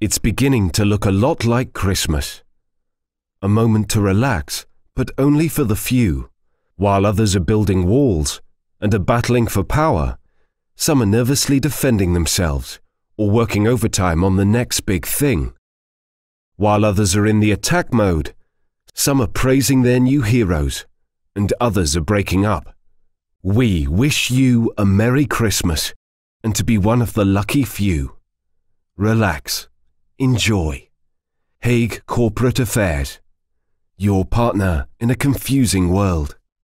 It's beginning to look a lot like Christmas. A moment to relax, but only for the few. While others are building walls and are battling for power, some are nervously defending themselves or working overtime on the next big thing. While others are in the attack mode, some are praising their new heroes and others are breaking up. We wish you a Merry Christmas and to be one of the lucky few. Relax. Enjoy. Hague Corporate Affairs. Your partner in a confusing world.